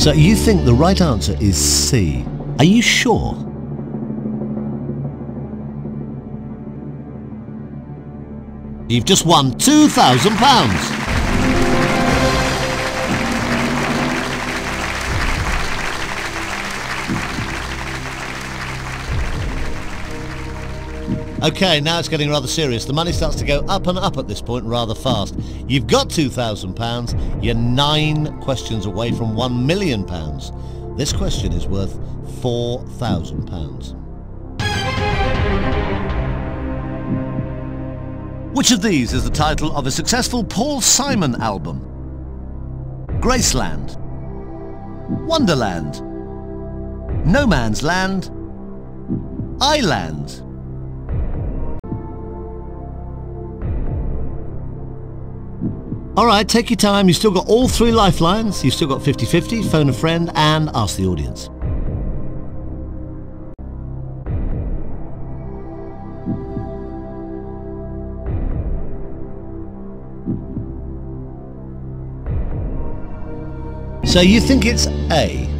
So you think the right answer is C. Are you sure? You've just won £2,000. Okay, now it's getting rather serious. The money starts to go up and up at this point rather fast. You've got £2,000. You're nine questions away from £1 million. This question is worth £4,000. Which of these is the title of a successful Paul Simon album? Graceland, Wonderland, No Man's Land, Island. All right, take your time. You've still got all three lifelines. You've still got 50-50, phone a friend and ask the audience. So you think it's A?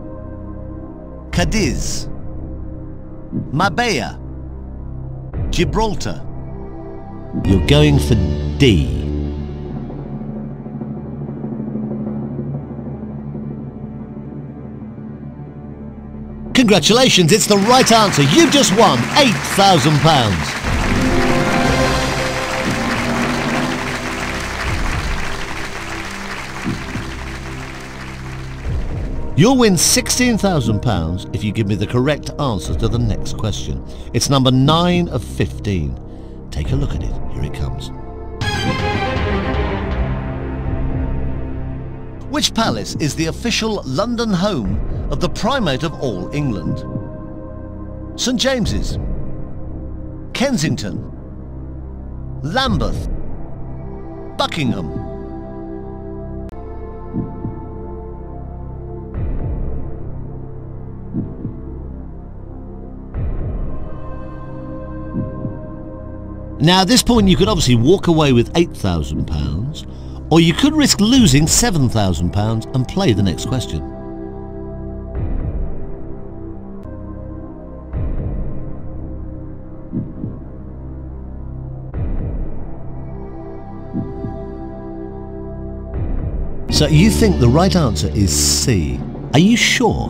Cadiz, Marbella, Gibraltar. You're going for D. Congratulations, it's the right answer. You've just won £8,000. You'll win £16,000 if you give me the correct answer to the next question. It's number 9 of 15. Take a look at it. Here it comes. Which palace is the official London home of the Primate of all England? St James's, Kensington, Lambeth, Buckingham. Now at this point you could obviously walk away with £8,000 or you could risk losing £7,000 and play the next question. So you think the right answer is C. Are you sure?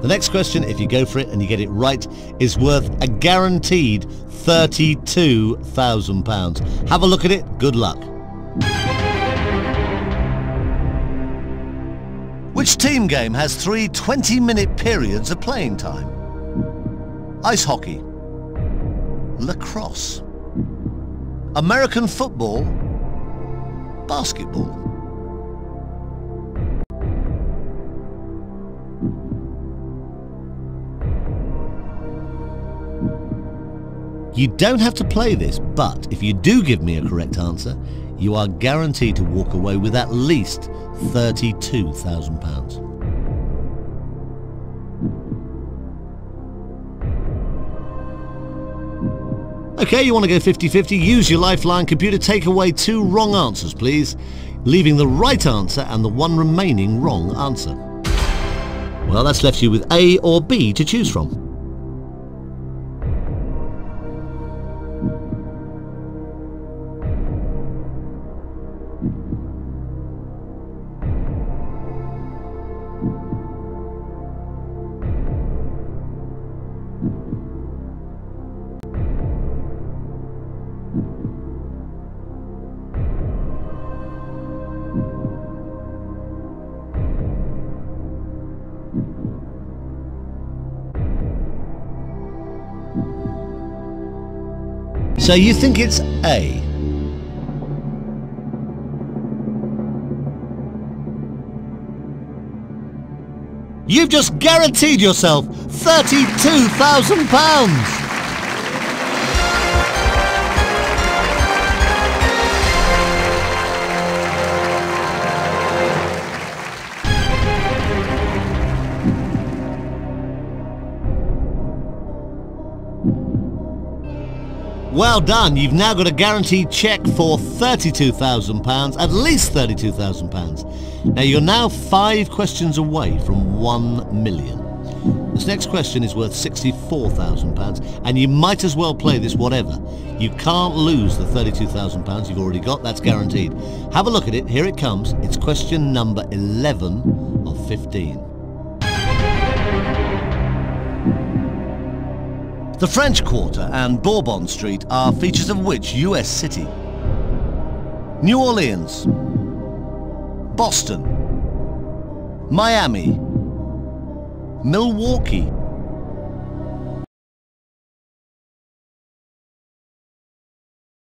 The next question, if you go for it and you get it right, is worth a guaranteed £32,000. Have a look at it. Good luck. Which team game has three 20-minute periods of playing time? Ice hockey, lacrosse, American football, basketball. You don't have to play this, but if you do give me a correct answer, you are guaranteed to walk away with at least £32,000. Okay, you want to go 50-50? Use your lifeline. Computer, take away two wrong answers, please, leaving the right answer and the one remaining wrong answer. Well, that's left you with A or B to choose from. So you think it's A? You've just guaranteed yourself £32,000! Well done, you've now got a guaranteed cheque for £32,000, at least £32,000. Now you're now five questions away from one million. This next question is worth £64,000 and you might as well play this whatever. You can't lose the £32,000 you've already got, that's guaranteed. Have a look at it, here it comes. It's question number 11 of 15. The French Quarter and Bourbon Street are features of which US city? New Orleans, Boston, Miami, Milwaukee,